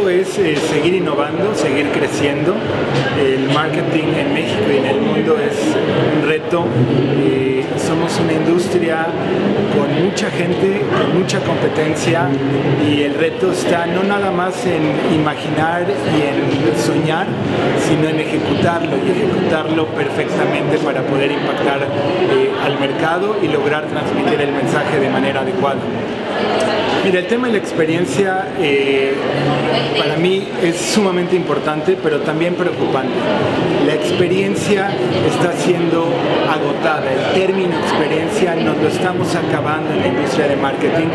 es eh, seguir innovando, seguir creciendo. El marketing en México y en el mundo es un reto. Eh, somos una industria con mucha gente, con mucha competencia y el reto está no nada más en imaginar y en soñar, sino en ejecutarlo y ejecutarlo perfectamente para poder impactar eh, al mercado y lograr transmitir el mensaje de manera adecuada. Mira, el tema de la experiencia para mí es sumamente importante, pero también preocupante. La experiencia está siendo agotada, el término experiencia nos lo estamos acabando en la industria de marketing,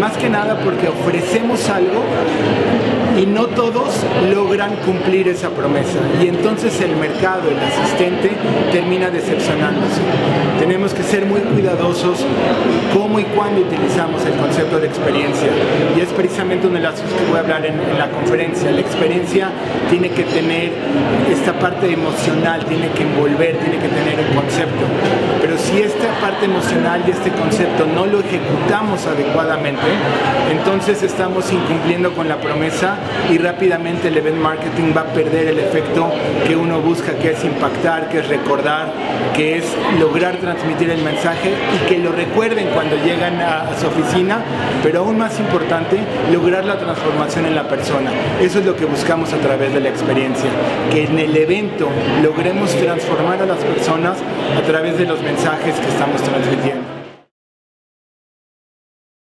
más que nada porque ofrecemos algo y no todos logran cumplir esa promesa y entonces el mercado, el asistente, termina decepcionándose. Ser muy cuidadosos cómo y cuándo utilizamos el concepto de experiencia y es precisamente una de las que voy a hablar en, en la conferencia. La experiencia tiene que tener esta parte emocional, tiene que envolver, tiene que tener un concepto. Si esta parte emocional y este concepto no lo ejecutamos adecuadamente, entonces estamos incumpliendo con la promesa y rápidamente el event marketing va a perder el efecto que uno busca, que es impactar, que es recordar, que es lograr transmitir el mensaje y que lo recuerden cuando llegan a, a su oficina, pero aún más importante, lograr la transformación en la persona. Eso es lo que buscamos a través de la experiencia, que en el evento logremos transformar a las personas a través de los mensajes que estamos transmitiendo.